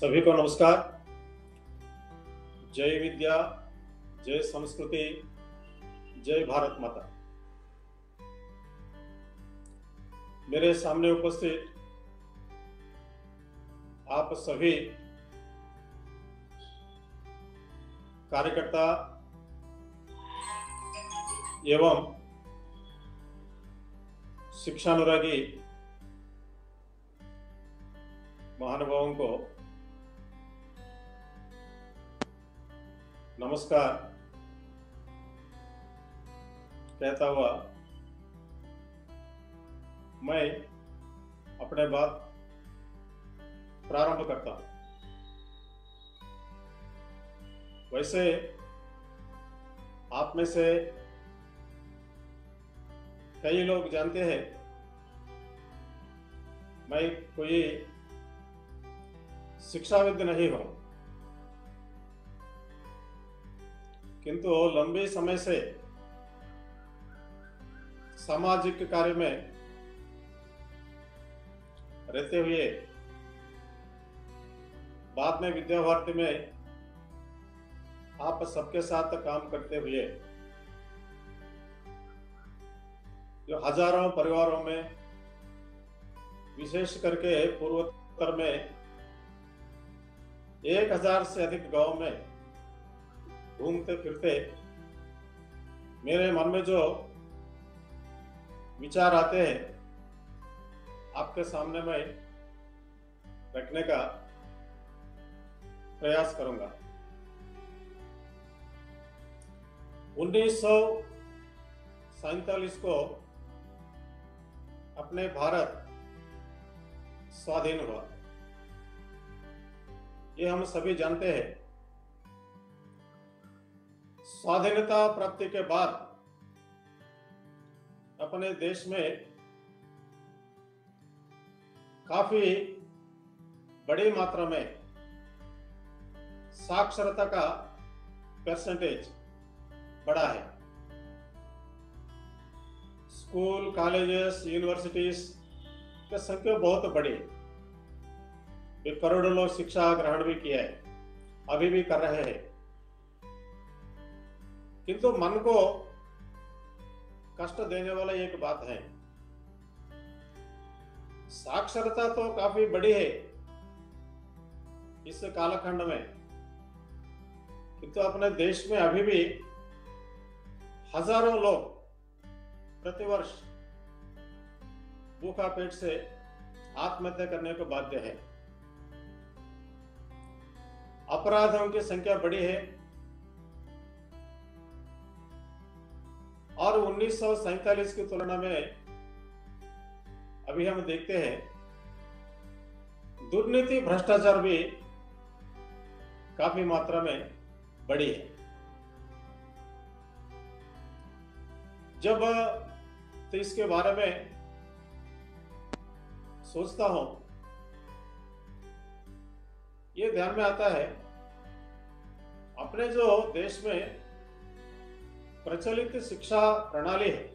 सभी को नमस्कार। जय विद्या, जय संस्कृति, जय भारत माता। मेरे सामने उपस्थित आप सभी कार्यकर्ता एवं शिक्षानुरागी महानुभावों को नमस्कार। कहता हुआ, मैं अपने बात प्रारंभ करता हूँ। वैसे आप में से कई लोग जानते हैं, मैं कोई शिक्षाविद नहीं हूँ। किंतु लंबे समय से सामाजिक कार्य में रहते हुए, बाद में विद्या भारती में आप सबके साथ काम करते हुए, जो हज़ारों परिवारों में, विशेष करके पूर्वोत्तर में, एक हज़ार से अधिक गाँव में घूमते फिरते मेरे मन में जो विचार आते हैं आपके सामने मैं रखने का प्रयास करूँगा। उन्नीस को अपने भारत स्वाधीन हुआ। ये हम सभी जानते हैं। स्वाधीनता प्राप्ति के बाद अपने देश में काफ़ी बड़ी मात्रा में साक्षरता का परसेंटेज बढ़ा है। स्कूल, कॉलेजेस यूनिवर्सिटीज की संख्या बहुत बड़ी है। करोड़ों लोग शिक्षा ग्रहण भी किया है, अभी भी कर रहे हैं। किंतु मन को कष्ट देने वाला एक बात है। साक्षरता तो काफ़ी बड़ी है इस कालखंड में। किंतु अपने देश में अभी भी हज़ारों लोग प्रतिवर्ष भूखा पेट से आत्महत्या करने को बाध्य है। अपराधों की संख्या बड़ी है। और उन्नीस की तुलना में अभी हम देखते हैं, दुर्नीति, भ्रष्टाचार भी काफ़ी मात्रा में बढ़ी है। जब तो इसके बारे में सोचता हूँ, ये ध्यान में आता है, अपने जो देश में प्रचलित शिक्षा प्रणाली है।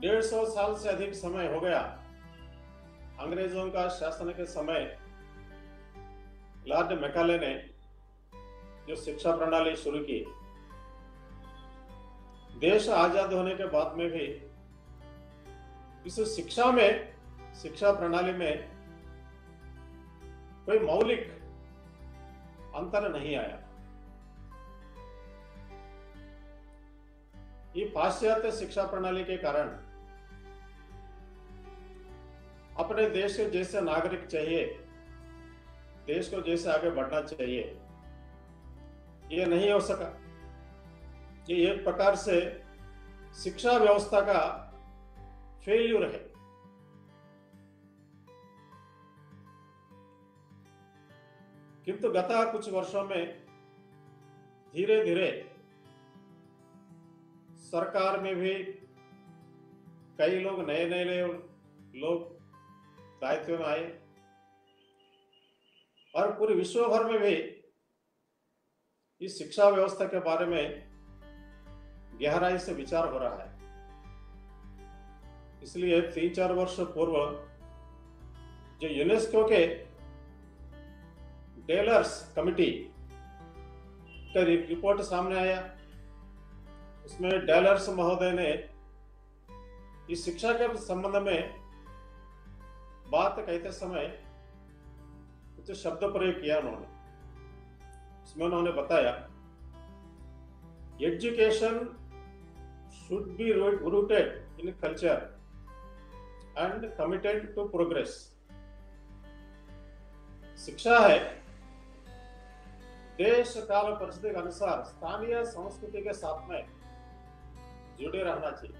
डेढ़ सौ साल से अधिक समय हो गया। अंग्रेज़ों का शासन के समय लॉर्ड मैकाले ने जो शिक्षा प्रणाली शुरू की, देश आज़ाद होने के बाद में भी इस शिक्षा में, शिक्षा प्रणाली में कोई मौलिक अंतर नहीं आया। ये पाश्चात्य शिक्षा प्रणाली के कारण अपने देश के जैसे नागरिक चाहिए, देश को जैसे आगे बढ़ना चाहिए, ये नहीं हो सका। ये एक प्रकार से शिक्षा व्यवस्था का फेल्यूर है। किंतु गता कुछ वर्षों में धीरे धीरे सरकार में भी कई लोग नए नए नए लोग दायित्व में आए। और पूरे विश्व भर में भी इस शिक्षा व्यवस्था के बारे में गहराई से विचार हो रहा है। इसलिए तीन चार वर्ष पूर्व जो यूनेस्को के डेलर्स कमिटी का रिपोर्ट सामने आया उसमें डेलर्स महोदय ने इस शिक्षा के संबंध में बात कहते समय, कुछ शब्द प्रयोग किया उन्होंने। उसमें उन्होंने बताया education should be rooted in culture and committed to progress शिक्षा है, देश काल परिस्थिति के अनुसार स्थानीय संस्कृति के साथ में जुड़े रहना चाहिए।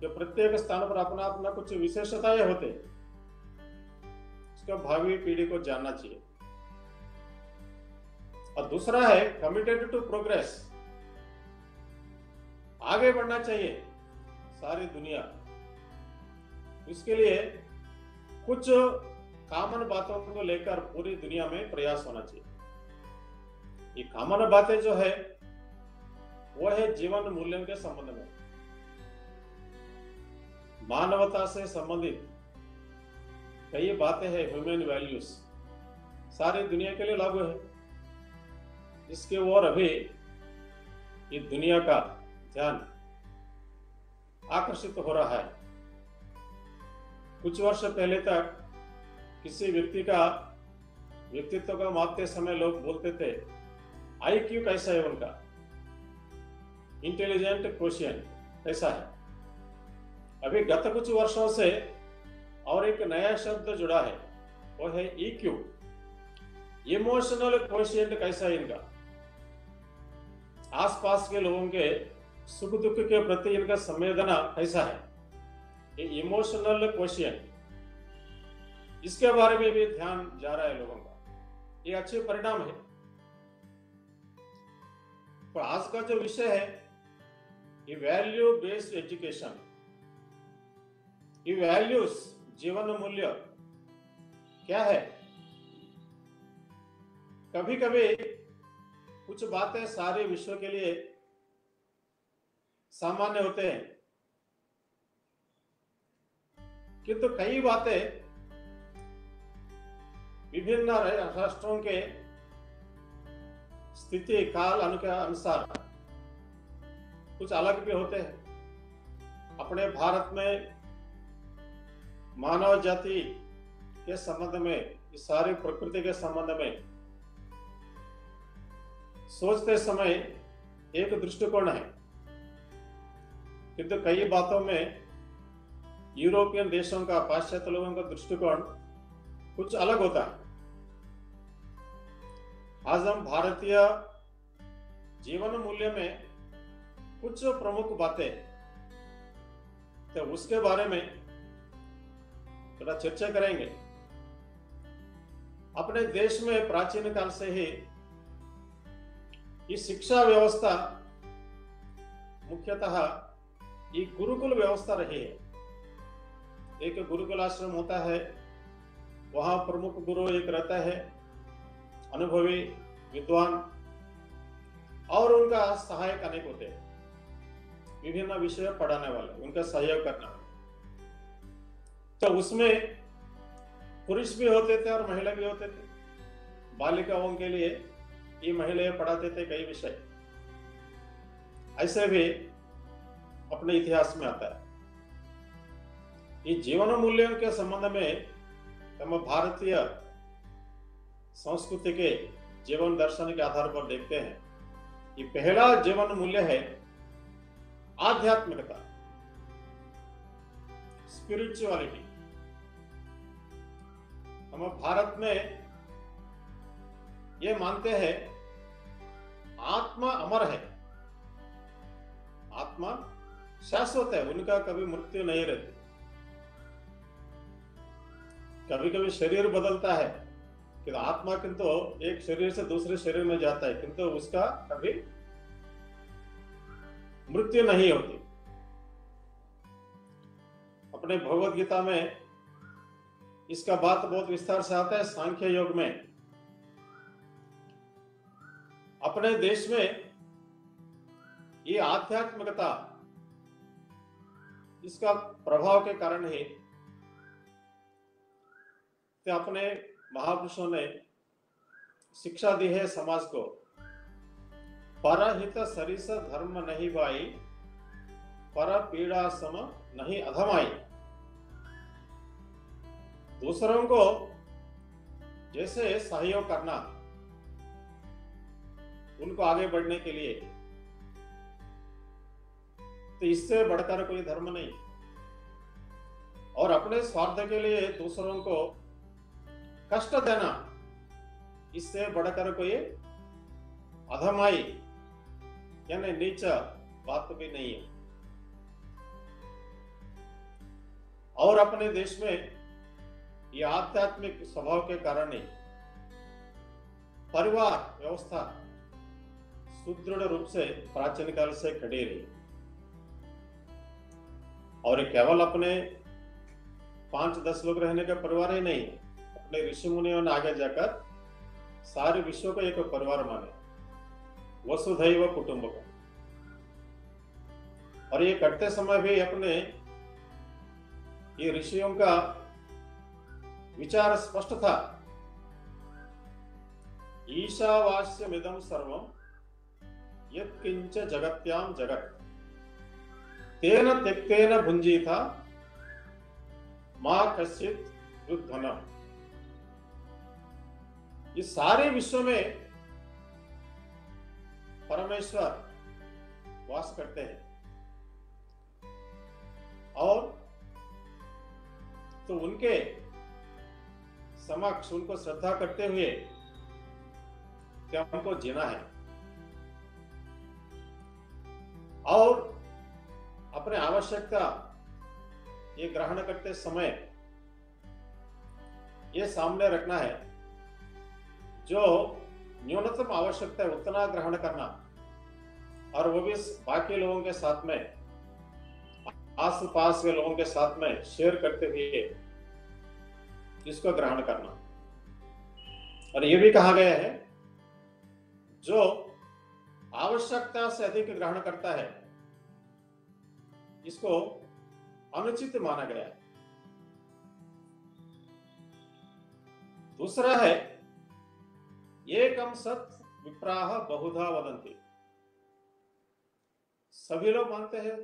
जो प्रत्येक स्थान पर अपना अपना कुछ विशेषताएँ होते उसका भावी पीढ़ी को जानना चाहिए। और दूसरा है कमिटेड टू प्रोग्रेस आगे बढ़ना चाहिए सारी दुनिया। इसके लिए कुछ कॉमन बातों को लेकर पूरी दुनिया में प्रयास होना चाहिए। ये कॉमन बातें जो है वो है जीवन मूल्यों के संबंध में। मानवता से संबंधित कई बातें हैं ह्यूमन वैल्यूज़ सारी दुनिया के लिए लागू है। इसके ओर अभी ये दुनिया का ध्यान आकर्षित हो रहा है। कुछ वर्ष पहले तक किसी व्यक्ति का व्यक्तित्व का मापते समय लोग बोलते थे आई क्यू कैसा है उनका? इंटेलिजेंट क्वेश्चन कैसा है। अभी गत कुछ वर्षों से और एक नया शब्द जुड़ा है, वो है ईक्यू इमोशनल क्वेश्चन कैसा है इनका? आसपास के लोगों के सुख दुख के प्रति इनका संवेदना कैसा है? ये इमोशनल क्वेश्चन इसके बारे में भी ध्यान जा रहा है लोगों का। ये अच्छे परिणाम है। पर आज का जो विषय है वैल्यू बेस्ड एजुकेशन वैल्यूज़ जीवन मूल्य क्या है? कभी कभी कुछ बातें सारे विश्व के लिए सामान्य होते हैं। किंतु तो कई बातें विभिन्न राष्ट्रों के स्थिति, काल अनुसार कुछ अलग भी होते हैं। अपने भारत में मानव जाति के संबंध में, इस सारी प्रकृति के संबंध में सोचते समय एक दृष्टिकोण है किंतु कई बातों में यूरोपियन देशों का, पाश्चात्य लोगों का दृष्टिकोण कुछ अलग होता है। आज हम भारतीय जीवन मूल्य में कुछ प्रमुख बातें। तो उसके बारे में थोड़ा चर्चा करेंगे। अपने देश में प्राचीन काल से ही ये शिक्षा व्यवस्था मुख्यतः गुरुकुल व्यवस्था रही है। एक गुरुकुल आश्रम होता है, वहाँ प्रमुख गुरु एक रहता है, अनुभवी, विद्वान, और उनका सहायक अनेक होते हैं। विभिन्न विषय पढ़ाने वाले, उनका सहयोग करने वाले। तो उसमें पुरुष भी होते थे और महिला भी होते थे। बालिकाओं के लिए ये महिलाएँ पढ़ाते थे कई विषय। ऐसे भी अपने इतिहास में आता है। ये जीवन मूल्यों के संबंध में हम भारतीय संस्कृति के जीवन दर्शन के आधार पर देखते हैं ये पहला जीवन मूल्य है आध्यात्मिकता स्पिरिचुअलिटी हम भारत में ये मानते हैं, आत्मा अमर है। आत्मा शाश्वत है, उनका कभी मृत्यु नहीं रहती। कभी कभी शरीर बदलता है, किंतु आत्मा किंतु एक शरीर से दूसरे शरीर में जाता है, किंतु उसका कभी मृत्यु नहीं होती। अपने भगवत गीता में इसका बात बहुत विस्तार से आता है, सांख्य योग में। अपने देश में ये आध्यात्मिकता, इसका प्रभाव के कारण ही तो अपने महापुरुषों ने शिक्षा दी है समाज को। परहित सरिस धर्म नहीं भाई पर पीड़ा सम नहीं अधमाई। दूसरों को जैसे सहयोग करना, उनको आगे बढ़ने के लिए। तो इससे बढ़कर कोई धर्म नहीं। और अपने स्वार्थ के लिए दूसरों को कष्ट देना, इससे बढ़कर कोई अधमाई। यानी नीच बात भी नहीं है। और अपने देश में ये आध्यात्मिक स्वभाव के कारण ही परिवार व्यवस्था सुदृढ़ रूप से प्राचीन काल से खड़ी रही। और केवल अपने पाँच दस लोग रहने का परिवार ही नहीं, अपने ऋषि मुनियों ने आगे जाकर सारे विश्व को एक परिवार माने। वसुधैव कुटुंब और ये करते समय भी अपने ये ऋषियों का विचार स्पष्ट था। ईशावास्यमिदं सर्वं यत्किंच जगत्याम जगत। तेन त्यक्तेन भुंजीथा माँ कश्चित युद्धन इस सारे विश्व में परमेश्वर वास करते हैं। और तो उनके समक्ष उनको श्रद्धा करते हुए कि हमको जीना है। और अपने आवश्यकता ये ग्रहण करते समय ये सामने रखना है जो न्यूनतम आवश्यकता है, उतना ग्रहण करना। और वो भी बाकी लोगों के साथ में आस पास के लोगों के साथ में शेयर करते हुए इसको ग्रहण करना। और ये भी कहा गया है, जो आवश्यकता से अधिक ग्रहण करता है, इसको अनुचित माना गया है। दूसरा है एकम सत विप्राह बहुधा वदंती सभी लोग मानते हैं,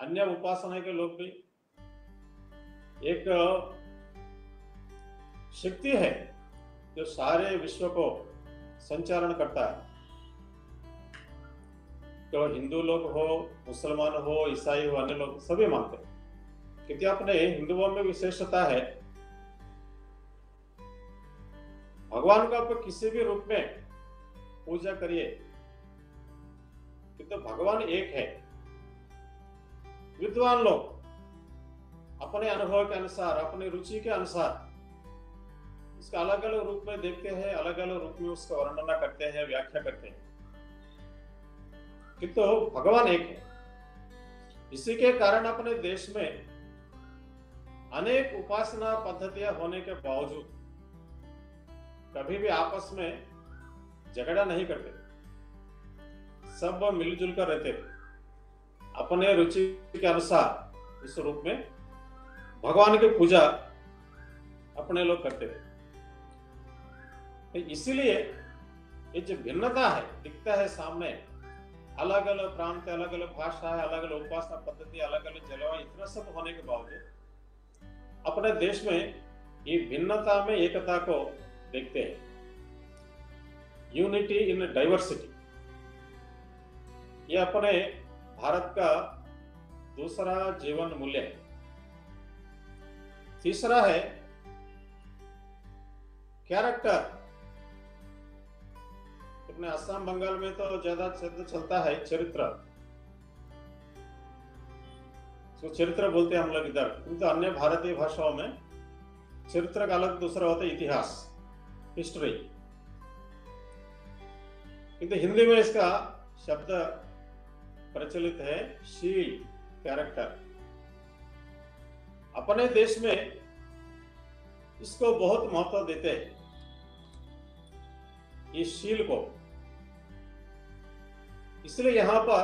अन्य उपासना के लोग भी। एक शक्ति है जो सारे विश्व को संचालन करता है। तो हिंदू लोग हो, मुसलमान हो, ईसाई हो, अन्य लोग सभी मानते हैं। क्योंकि अपने हिंदुओं में विशेषता है भगवान का आप किसी भी रूप में पूजा करिए तो भगवान एक है। विद्वान लोग, अपने अनुभव के अनुसार, अपनी रुचि के अनुसार, इसका अलग अलग रूप में देखते हैं अलग अलग रूप में उसका वर्णना करते हैं, व्याख्या करते हैं। किंतु तो भगवान एक है। इसी के कारण अपने देश में अनेक उपासना पद्धतियाँ होने के बावजूद कभी भी आपस में झगड़ा नहीं करते। सब मिलजुल कर रहते थे अपने रुचि के अनुसार इस रूप में भगवान की पूजा अपने लोग करते थे तो इसीलिए ये जो भिन्नता है, दिखता है सामने अलग अलग प्रांत अलग अलग भाषा है अलग अलग उपासना पद्धति अलग अलग जलवायु इतना सब होने के बावजूद अपने देश में ये भिन्नता में एकता को देखते हैं। यूनिटी इन डाइवर्सिटी ये अपने भारत का दूसरा जीवन मूल्य है। तीसरा है कैरेक्टर अपने असम, बंगाल में तो ज़्यादा चलता है चरित्र। तो चरित्र बोलते हैं हम लोग इधर। किंतु अन्य भारतीय भाषाओं में चरित्र का अलग दूसरा होता है इतिहास। हिस्ट्री किंतु हिंदी में इसका शब्द प्रचलित है शील कैरेक्टर अपने देश में इसको बहुत महत्व देते हैं। इस शील को। इसलिए यहाँ पर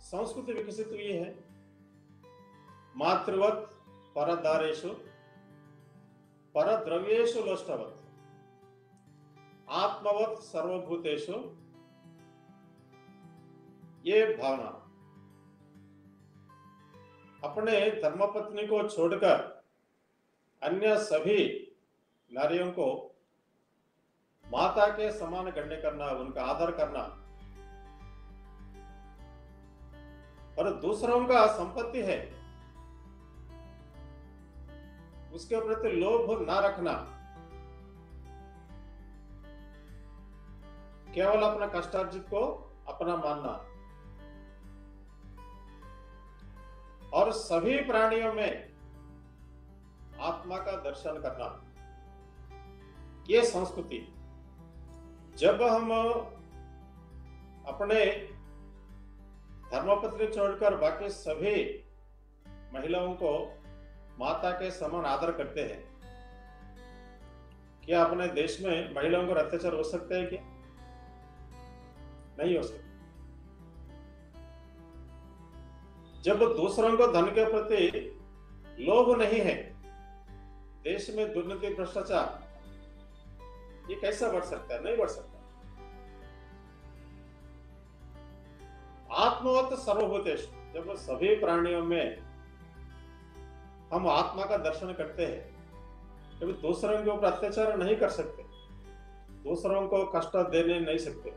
संस्कृति विकसित हुई है। मातृवत परदारेशु। परद्रव्येषु लोष्टवत् आत्मवत सर्वभूतेषु। ये भावना। अपने धर्मपत्नी को छोड़कर अन्य सभी नारियों को माता के समान गण्य करना, उनका आदर करना, और दूसरों का संपत्ति है। उसके प्रति लोभ ना रखना। केवल अपना कष्टार्जित को अपना मानना। और सभी प्राणियों में आत्मा का दर्शन करना। ये संस्कृति। जब हम अपने धर्मपत्र छोड़कर बाकी सभी महिलाओं को माता के समान आदर करते हैं। क्या अपने देश में महिलाओं को अत्याचार हो सकता है क्या? नहीं हो सकता। जब दूसरों को धन के प्रति लोभ नहीं है, देश में दुर्नीति, भ्रष्टाचार, ये कैसा बढ़ सकता है? नहीं बढ़ सकता। आत्मवत सर्वभूतेश जब सभी प्राणियों में हम आत्मा का दर्शन करते हैं। कभी दूसरों के ऊपर अत्याचार नहीं कर सकते। दूसरों को कष्ट देने नहीं सकते।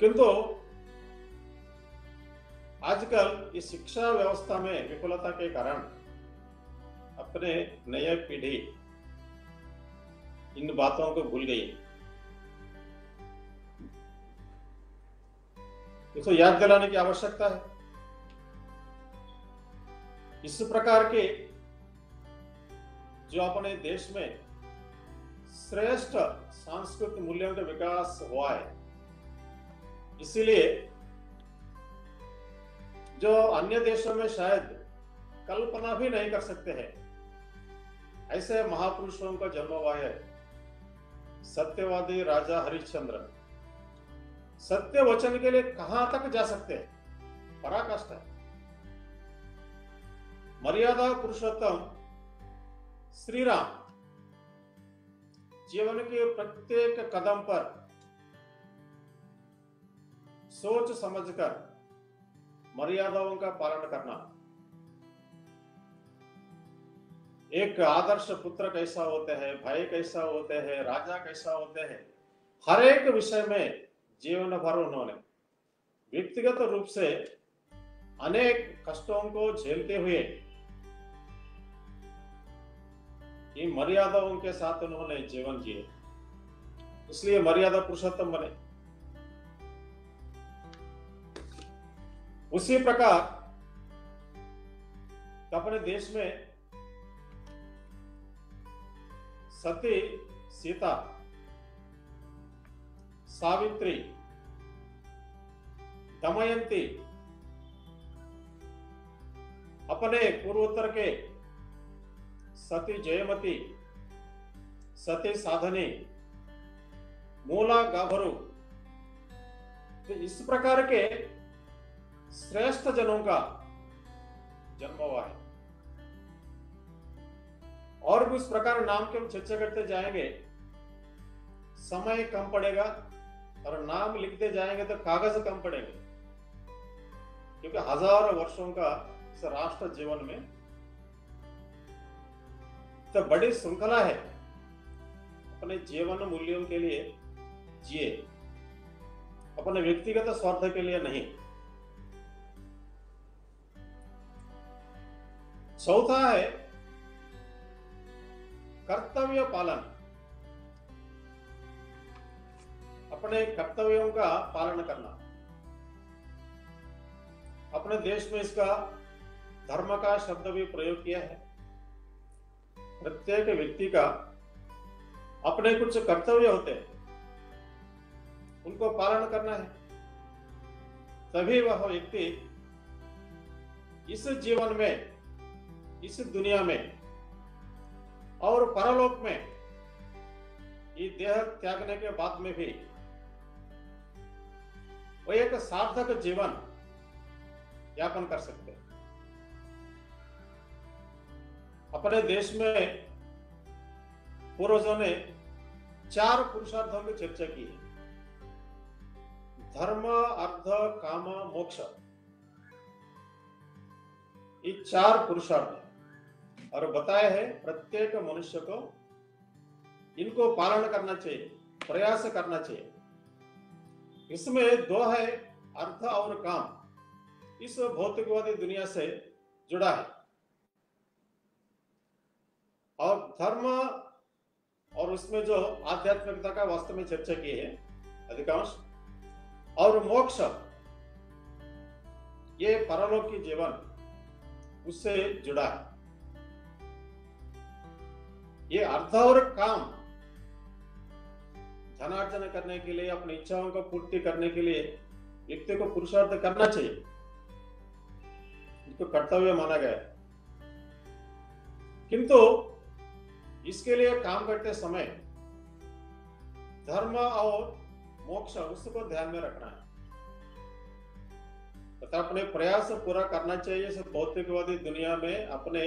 किंतु आजकल इस शिक्षा व्यवस्था में विफलता के कारण अपने नए पीढ़ी इन बातों को भूल गई इसको याद दिलाने की आवश्यकता है। इस प्रकार के जो अपने देश में श्रेष्ठ सांस्कृतिक मूल्यों का विकास हुआ है, इसीलिए जो अन्य देशों में शायद कल्पना भी नहीं कर सकते हैं, ऐसे महापुरुषों का जन्म हुआ है सत्यवादी राजा हरिश्चंद्र। सत्य वचन के लिए कहाँ तक जा सकते हैं? पराकाष्ठ है। मर्यादा पुरुषोत्तम श्री राम जीवन के प्रत्येक कदम पर सोच समझकर मर्यादाओं का पालन करना। एक आदर्श पुत्र कैसा होते हैं, भाई कैसा होते हैं, राजा कैसा होते हैं, हर एक विषय में जीवन भर उन्होंने व्यक्तिगत रूप से अनेक कष्टों को झेलते हुए इन मर्यादाओं के साथ उन्होंने जीवन जिए इसलिए मर्यादा पुरुषोत्तम बने। उसी प्रकार अपने देश में सती, सीता, सावित्री, दमयंती अपने पूर्वोत्तर के सती जयमती, सती साधनी, मूला गाभरू। तो इस प्रकार के श्रेष्ठ जनों का जन्म हुआ है। और भी उस प्रकार नाम के हम चर्चा करते जाएँगे। समय कम पड़ेगा और नाम लिखते जाएँगे तो कागज़ कम पड़ेंगे। क्योंकि हज़ारों वर्षों का राष्ट्र जीवन में तो बड़ी श्रृंखला है। अपने जीवन मूल्यों के लिए जिए। अपने व्यक्तिगत स्वार्थ के लिए नहीं। चौथा है, कर्तव्य पालन। अपने कर्तव्यों का पालन करना। अपने देश में इसका धर्म का शब्द भी प्रयोग किया है। प्रत्येक व्यक्ति का अपने कुछ कर्तव्य होते हैं। उनको पालन करना है। तभी वह व्यक्ति इस जीवन में, इस दुनिया में और परलोक में ये देह त्यागने के बाद में भी वो एक सार्थक जीवन यापन कर सकते हैं। अपने देश में पूर्वजों ने चार पुरुषार्थों की चर्चा की है। धर्म, अर्थ, काम, मोक्ष। ये चार पुरुषार्थ और बताया है प्रत्येक मनुष्य को इनको पालन करना चाहिए, प्रयास करना चाहिए। इसमें दो है, अर्थ और काम। इस भौतिकवादी दुनिया से जुड़ा है। और धर्म और उसमें जो आध्यात्मिकता का वास्तव में चर्चा की है, अधिकांश। और मोक्ष, ये परलोक की जीवन उससे जुड़ा है। ये अर्थ और काम धनार्जन करने के लिए, अपनी इच्छाओं को पूर्ति करने के लिए, व्यक्ति को पुरुषार्थ करना चाहिए। इसको कर्तव्य माना गया किंतु इसके लिए काम करते समय धर्म और मोक्ष उसको ध्यान में रखना है। तथा अपने प्रयास पूरा करना चाहिए, इस भौतिकवादी दुनिया में अपने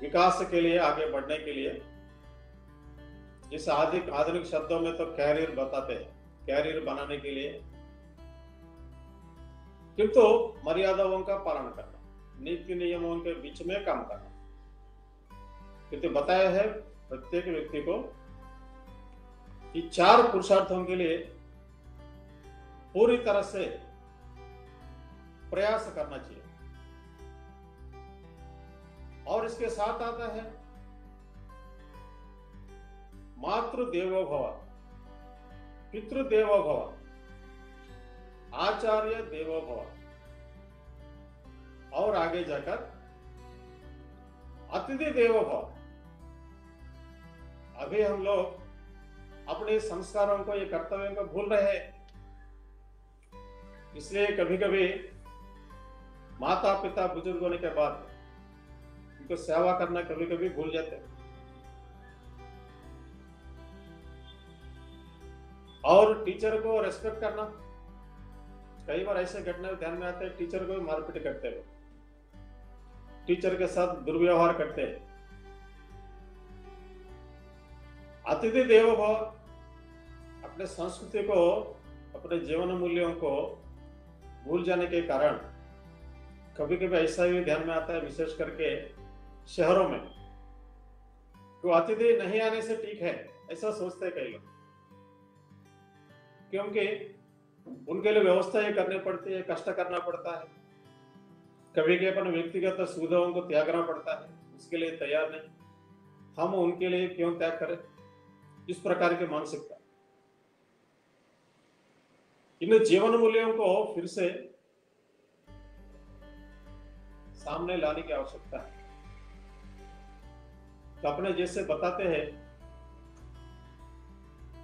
विकास के लिए, आगे बढ़ने के लिए। इस आधिक आधुनिक शब्दों में तो कैरियर बताते हैं, कैरियर बनाने के लिए। किंतु मर्यादाओं का पालन करना, नीति नियमों के बीच में काम करना। क्योंकि बताया है प्रत्येक व्यक्ति को कि चार पुरुषार्थों के लिए पूरी तरह से प्रयास करना चाहिए। और इसके साथ आता है मातृ देवो भव पितृ देवो भव आचार्य देवो भव और आगे जाकर अतिथि देवो भव अभी हम लोग अपने संस्कारों को, ये कर्तव्यों को भूल रहे हैं। इसलिए कभी कभी माता पिता बुज़ुर्ग होने के बाद उनको सेवा करना कभी कभी भूल जाते हैं। और टीचर को रेस्पेक्ट करना। कई बार ऐसे घटना ध्यान में आते हैं, टीचर को मारपीट करते हैं टीचर के साथ दुर्व्यवहार करते हैं। अतिथि देव भव। अपने संस्कृति को, अपने जीवन मूल्यों को भूल जाने के कारण कभी कभी ऐसा भी ध्यान में आता है, विशेष करके शहरों में तो अतिथि नहीं आने से ठीक है, ऐसा सोचते कई लोग। क्योंकि उनके लिए व्यवस्था ये करनी पड़ती है, कष्ट करना पड़ता है। कभी कभी अपन व्यक्तिगत सुविधाओं को त्यागना पड़ता है, उसके लिए तैयार नहीं। हम उनके लिए क्यों त्याग करें? इस प्रकार की मानसिकता इन जीवन मूल्यों को फिर से सामने लाने की आवश्यकता है। तो अपने जैसे बताते हैं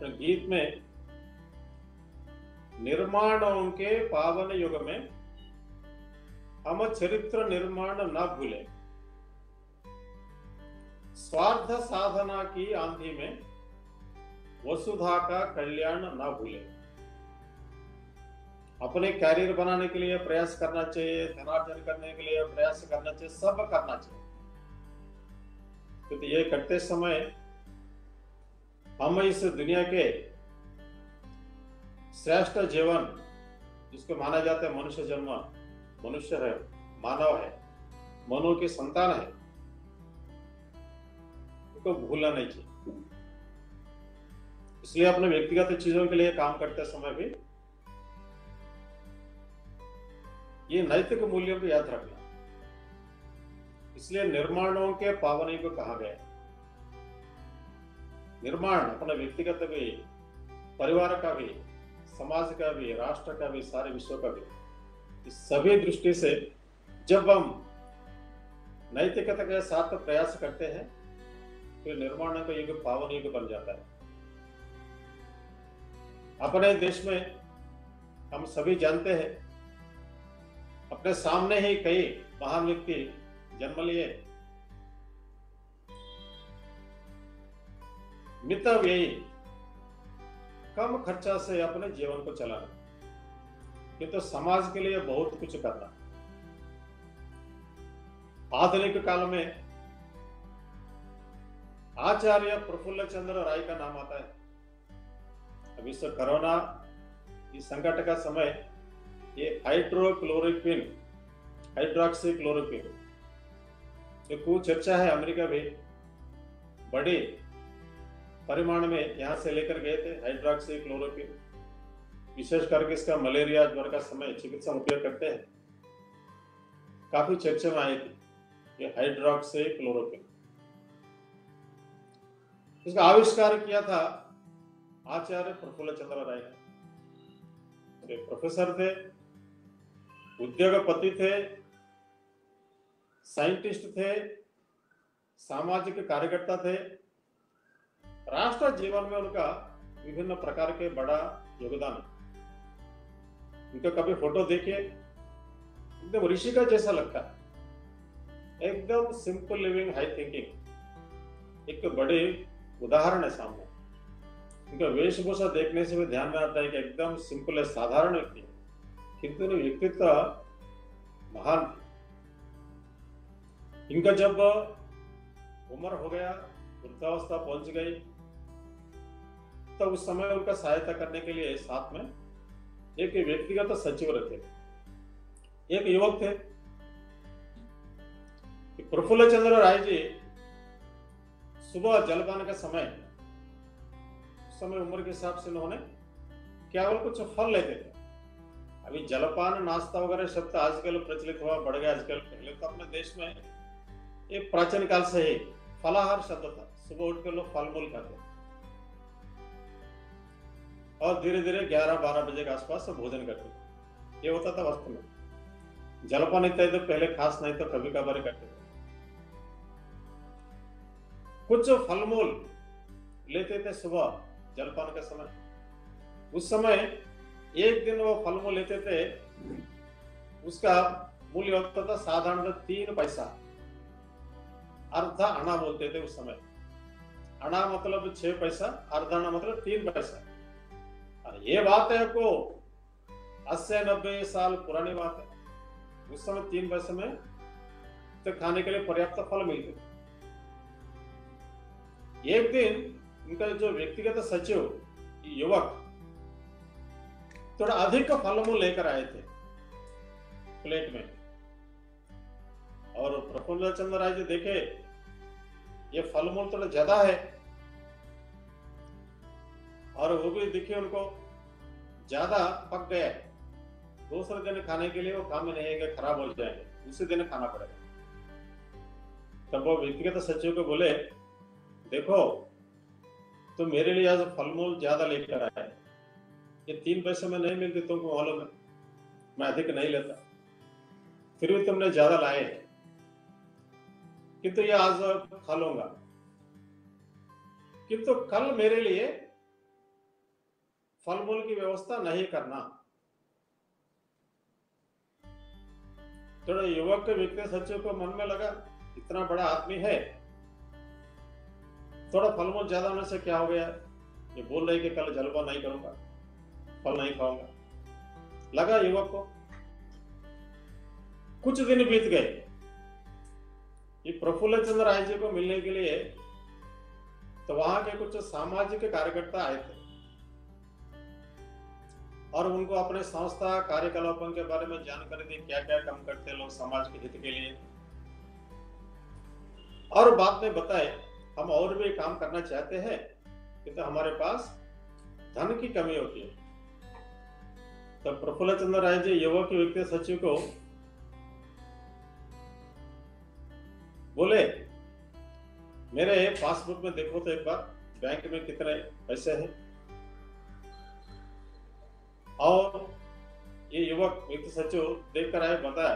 तो गीत में निर्माणों के पावन युग में हम चरित्र निर्माण न भूले। स्वार्थ साधना की आंधी में वसुधा का कल्याण ना भूले। अपने कैरियर बनाने के लिए प्रयास करना चाहिए, धनार्जन करने के लिए प्रयास करना चाहिए, सब करना चाहिए। क्योंकि तो ये करते समय हम इस दुनिया के श्रेष्ठ जीवन, जिसको माना जाता है मनुष्य जन्म, मनुष्य है, मानव है मनो की संतान है उसको भूलना नहीं चाहिए। इसलिए अपने व्यक्तिगत चीज़ों के लिए काम करते समय भी। ये नैतिक मूल्यों को याद रखना। इसलिए निर्माणों के पावनी को कहा गया निर्माण अपने व्यक्तिगत भी, परिवार का भी, समाज का भी, राष्ट्र का भी, सारे विश्व का भी। इस सभी दृष्टि से जब हम नैतिकता के साथ प्रयास करते हैं तो निर्माण का युग पावन युग बन जाता है। अपने देश में हम सभी जानते हैं। अपने सामने ही कई महान व्यक्ति जन्म लिए। मित व्ययी कम खर्चा से अपने जीवन को चलाना। ये तो समाज के लिए बहुत कुछ करना। आधुनिक काल में आचार्य प्रफुल्ल चंद्र राय का नाम आता है। अभी से कोरोना, इस संकट का समय, ये हाइड्रोक्लोरोक्विन हाइड्रोक्सी क्लोरोक्विन जो खूब चर्चा है अमेरिका में बड़े परिमाण में यहाँ से लेकर गए थे हाइड्रोक्सी क्लोरोक्विन विशेष करके इसका मलेरिया ज्वर का समय, चिकित्सा उपयोग करते हैं। काफ़ी चर्चा में आई थी ये हाइड्रोक्सी क्लोरोक्विन इसका आविष्कार किया था आचार्य प्रफुल्ल चंद्र राय ने प्रोफेसर थे, उद्योगपति थे साइंटिस्ट थे, सामाजिक कार्यकर्ता थे। राष्ट्र जीवन में उनका विभिन्न प्रकार के बड़ा योगदान उनका कभी फ़ोटो देखिए, एकदम ऋषि का जैसा लगता है। एकदम सिंपल लिविंग हाई थिंकिंग एक बड़े उदाहरण है सामने। उनका वेशभूषा देखने से भी ध्यान में आता है कि एकदम सिंपल है, साधारण व्यक्ति है। किंतु व्यक्तित्व महान इनका जब उम्र हो गया, वृद्धावस्था पहुँच गई तो उस समय उनका सहायता करने के लिए साथ में एक व्यक्तिगत तो सचिव रखे एक युवक थे। प्रफुल्ल चंद्र राय जी सुबह जलपान का समय समय उम्र के हिसाब से उन्होंने केवल कुछ फल लेते थे। अभी जलपान, नाश्ता वगैरह शब्द आजकल प्रचलित हुआ, बढ़ गया आजकल। पहले तो अपने देश में एक प्राचीन काल से ही फलाहार शब्द था। सुबह उठ कर लोग फल मूल खाते और धीरे धीरे 11-12 बजे के आसपास भोजन करते ये होता था वस्तु में। जलपान इत्यादि तो पहले खास नहीं तो कभी कभार करते थे। कुछ फलमूल लेते थे सुबह। जलपान का समय। उस समय एक दिन वो फलमूल लेते थे। उसका मूल्य होता था साधारण तीन पैसा। अर्धा अना बोलते थे उस समय। अना मतलब छह पैसा, अर्धा अना मतलब तीन पैसा। और ये बात है को अस्सी नब्बे साल पुरानी बात है। उस समय तीन पैसे में तो खाने के लिए पर्याप्त फल मिलते एक दिन उनका जो व्यक्तिगत सचिव, युवक, थोड़ा अधिक फलमूल लेकर आए थे प्लेट में। और प्रफुल्ल चंद्र राय जी देखे, ये फलमूल थोड़ा ज़्यादा है। और वो भी दिखे उनको, ज़्यादा पक गया है। दूसरे दिन खाने के लिए वो काम में नहीं है खराब हो जाएँगे। उसी दिन खाना पड़ेगा। तब वो व्यक्तिगत सचिव को बोले, देखो तो मेरे लिए आज फलमूल ज़्यादा लेकर आया ये तीन पैसे में नहीं मिलते तुमको मालूम है मैं अधिक नहीं लेता। फिर भी तुमने ज़्यादा लाए हैं। किंतु ये आज खा लूँगा किंतु कल मेरे लिए फल मूल की व्यवस्था नहीं करना। थोड़ा युवक के व्यक्ति सचिव को मन में लगा, इतना बड़ा आदमी है। थोड़ा फल मूल ज़्यादा होने से क्या हो गया? ये बोल रहे कि कल जलवा नहीं करूँगा, फल नहीं खाऊँगा। लगा युवक को। कुछ दिन बीत गए। ये प्रफुल्ल चंद्र राय जी को मिलने के लिए तो वहाँ के कुछ सामाजिक कार्यकर्ता आए थे। और उनको अपने संस्था, कार्यकलापों के बारे में जानकारी दी क्या क्या काम करते लोग समाज के हित के लिए। और बाद में बताए हम और भी काम करना चाहते हैं, किंतु तो हमारे पास धन की कमी होती है। तो प्रफुल्ल चंद्र राय जी युवक व्यक्ति सचिव को बोले, मेरे पासबुक में देखो तो एक बार, बैंक में कितने पैसे हैं? और ये युवक व्यक्ति सचिव देखकर आए, बताया,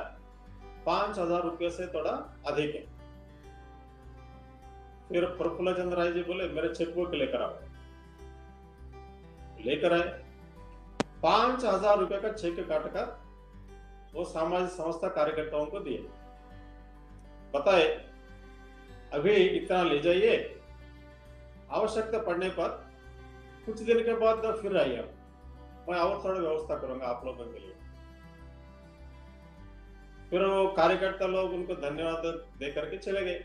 पाँच हज़ार रुपये से थोड़ा अधिक है। फिर प्रफुल्ल चंद्र राय जी बोले, मेरे चेकबुक लेकर आओ। लेकर आए। पाँच हज़ार रुपए का चेक काट कर वो सामाजिक संस्था कार्यकर्ताओं को दिए। बताए, अभी इतना ले जाइए। आवश्यकता पड़ने पर कुछ दिन के बाद फिर आइए। मैं और थोड़ा व्यवस्था करूँगा आप लोगों के लिए। फिर वो कार्यकर्ता लोग उनको धन्यवाद दे करके चले गए।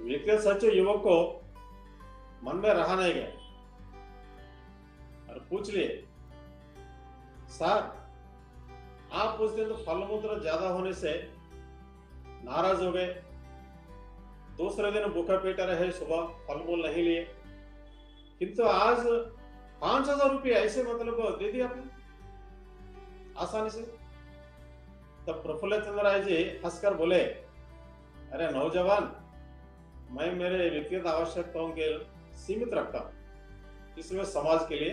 व्यक्तिगत सचिव युवक को मन में रहा नहीं गया और पूछ लिए। सर, आप उस दिन तो फल मूत्र ज़्यादा होने से नाराज़ हो गए। दूसरे दिन भूखा पेटा रहे, सुबह फल मूल नहीं लिए। किंतु आज पाँच हज़ार रुपये, ऐसे मतलब दे दिया आपने। आसानी से। तब प्रफुल्ल चंद्र राय जी हंसकर बोले, अरे नौजवान मैं मेरे व्यक्तिगत आवश्यकताओं के सीमित रखता हूँ इसमें समाज के लिए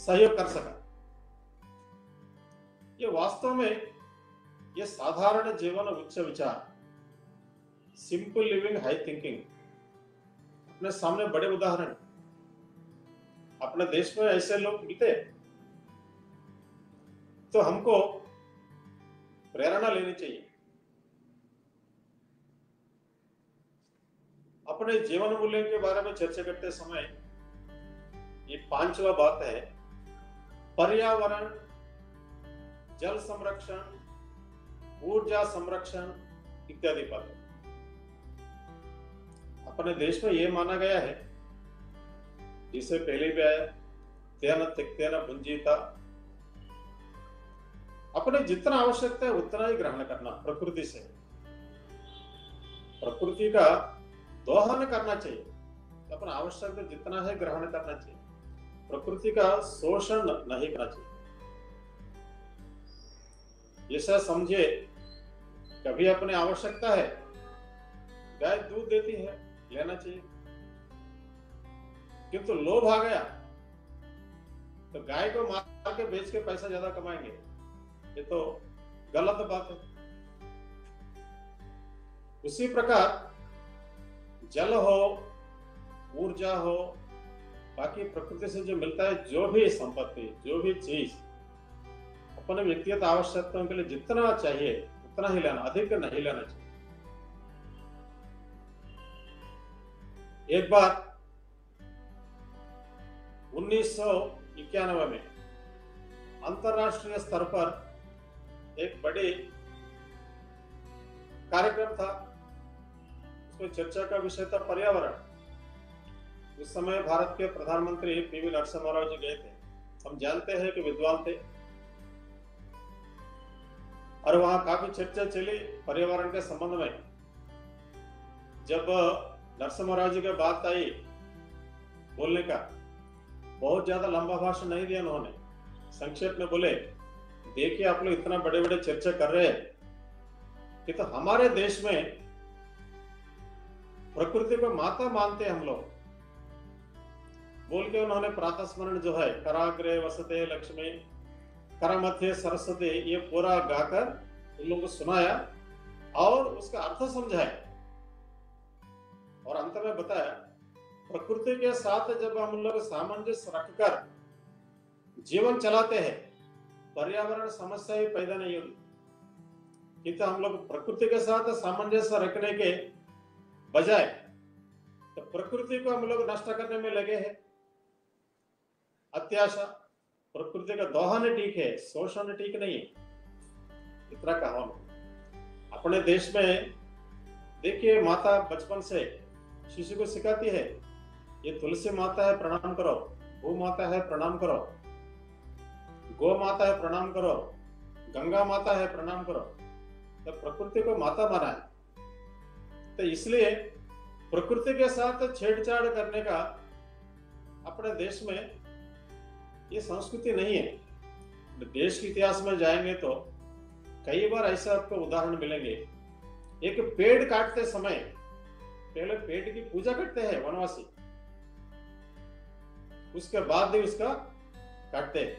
सहयोग कर सका। ये वास्तव में ये साधारण जीवन उच्च विचार सिंपल लिविंग हाई थिंकिंग अपने सामने बड़े उदाहरण। अपने देश में ऐसे लोग मिलते तो हमको प्रेरणा लेनी चाहिए। अपने जीवन मूल्य के बारे में चर्चा करते समय ये पांचवा बात है, पर्यावरण, जल संरक्षण, ऊर्जा संरक्षण इत्यादि पद अपने देश में यह माना गया है, जिसे पहले भी आया, तेना त्यक्तेना भुंजीता अपने जितना आवश्यकता है उतना ही ग्रहण करना, प्रकृति से। प्रकृति का दोहन करना चाहिए। अपना आवश्यकता जितना है ग्रहण करना चाहिए। प्रकृति का शोषण नहीं करना चाहिए। ऐसा समझे कभी अपनी आवश्यकता है, गाय दूध देती है, लेना चाहिए। किंतु तो लोभ आ गया तो गाय को मार के बेच के पैसा ज़्यादा कमाएँगे। ये तो गलत बात है। उसी प्रकार जल हो, ऊर्जा हो, बाकी प्रकृति से जो मिलता है, जो भी संपत्ति, जो भी चीज़, अपने व्यक्तिगत आवश्यकताओं के लिए जितना चाहिए, उतना ही लेना, अधिक नहीं लेना चाहिए। एक बार उन्नीस सौ इक्यानवे में अंतरराष्ट्रीय स्तर पर एक बड़ी कार्यक्रम था। उसमें चर्चा का विषय था पर्यावरण। उस समय भारत के प्रधानमंत्री पीवी नरसिम्हा राव जी गए थे। हम जानते हैं कि विद्वान थे। और वहाँ काफ़ी चर्चा चली पर्यावरण के संबंध में। जब नरसिम्हा राव जी की बात आई बोलने का, बहुत ज़्यादा लंबा भाषण नहीं दिया उन्होंने। संक्षेप में बोले, देखिए, आप लोग इतना बड़े बड़े चर्चा कर रहे हैं कि तो हमारे देश में प्रकृति को माता मानते हम लोग। बोल के उन्होंने प्रातः स्मरण जो है कराग्रे वसते, लक्ष्मी करमध्य सरस्वती, ये पूरा गाकर उन लोगों को सुनाया और उसका अर्थ समझाया। और अंत में बताया, प्रकृति के साथ जब हम लोग सामंजस्य रखकर जीवन चलाते हैं, पर्यावरण समस्या ही पैदा नहीं होगी किंतु हम लोग प्रकृति के साथ सामंजस्य रखने के बजाय तो प्रकृति को हम लोग नष्ट करने में लगे हैं। अत्याशा, प्रकृति का दोहन ठीक है, शोषण ठीक नहीं है। इतना कहा अपने देश में, देखिए माता बचपन से, शिशु को सिखाती है, ये तुलसी माता है, प्रणाम करो भू माता है, प्रणाम करो। गो माता है, प्रणाम करो, गंगा माता है, प्रणाम करो। तो प्रकृति को माता माना है। तो इसलिए प्रकृति के साथ छेड़छाड़ करने का अपने देश में ये संस्कृति नहीं है। देश के इतिहास में जाएँगे तो कई बार ऐसे आपको उदाहरण मिलेंगे। एक पेड़ काटते समय, पहले पेड़ की पूजा करते हैं वनवासी। उसके बाद ही उसका काटते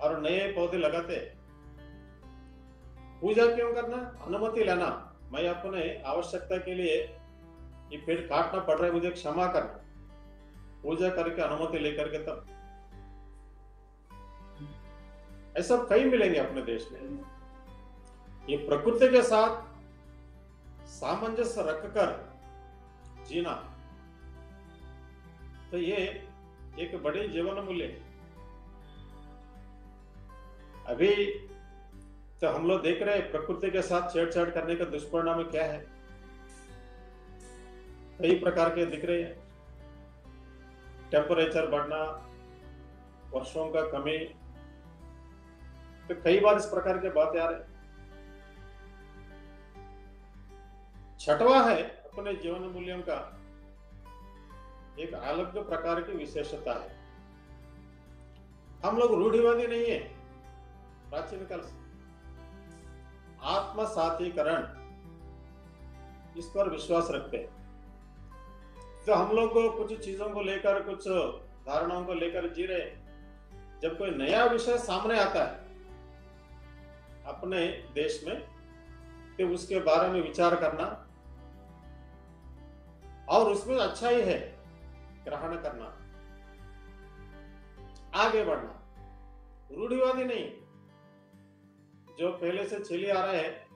और नए पौधे लगाते पूजा क्यों करना? अनुमति लेना। मैं अपने आवश्यकता के लिए ये पेड़ काटना पड़ रहा है, मुझे क्षमा करना। पूजा करके अनुमति लेकर के तब। ऐसा कई मिलेंगे अपने देश में। ये प्रकृति के साथ सामंजस्य रखकर जीना। तो ये एक बड़े जीवन मूल्य अभी तो हम लोग देख रहे हैं प्रकृति के साथ छेड़छाड़ करने का दुष्परिणाम क्या है? कई प्रकार के दिख रहे हैं। टेम्परेचर बढ़ना, वर्षों का कमी तो कई बार इस प्रकार के बातें आ रहे छठवा है अपने जीवन मूल्यों का एक अलग प्रकार की विशेषता है। हम लोग रूढ़िवादी नहीं है, प्राचीन काल से। आत्म साथीकरण इस पर विश्वास रखते हैं। तो हम लोग को कुछ चीज़ों को लेकर, कुछ धारणाओं को लेकर जी रहे जब कोई नया विषय सामने आता है, अपने देश में तो उसके बारे में विचार करना, और उसमें अच्छा ही है, ग्रहण करना, आगे बढ़ना। रूढ़िवादी नहीं। जो पहले से चली आ रहे हैं,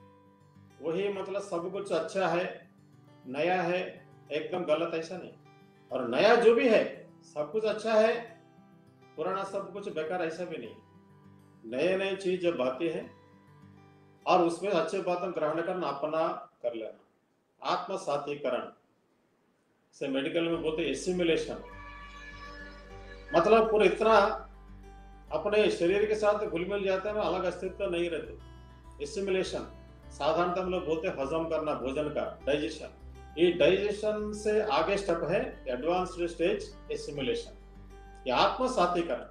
वही मतलब सब कुछ अच्छा है, नया है, एकदम गलत ऐसा नहीं। और नया जो भी है, सब कुछ अच्छा है, पुराना सब कुछ बेकार ऐसा भी नहीं। नए नए चीज़ जब आती है, और उसमें अच्छे बातें ग्रहण करना, अपना कर लेना। आत्म साथीकरण से मेडिकल में बोलते एसिमुलेशन मतलब पूरा इतना अपने शरीर के साथ घुल मिल जाते हैं, अलग अस्तित्व नहीं रहते। एसिमुलेशन साधारणतः हम लोग बोलते हैं हजम करना, भोजन का डाइजेशन ये डाइजेशन से आगे स्टेप है एडवांस्ड स्टेज एसिमुलेशन ये आत्म साथीकरण